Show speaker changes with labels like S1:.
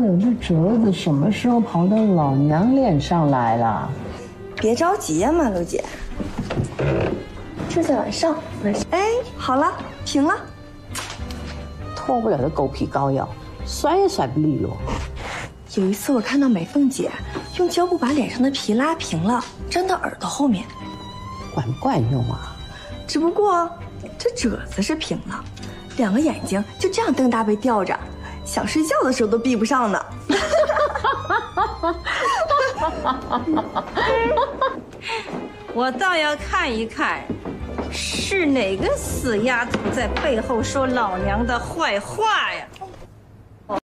S1: 了，这折子什么时候跑到老娘脸上来了？
S2: 别着急呀，马路姐，这在晚上。哎，好了，平了。
S1: 脱不了的狗皮膏药，甩也甩不利落。
S2: 有一次我看到美凤姐用胶布把脸上的皮拉平了，粘到耳朵后面，
S1: 管不管用啊？
S2: 只不过这褶子是平了，两个眼睛就这样瞪大被吊着，想睡觉的时候都闭不上呢。
S3: 我倒要看一看，是哪个死丫头在背后说老娘的坏话呀？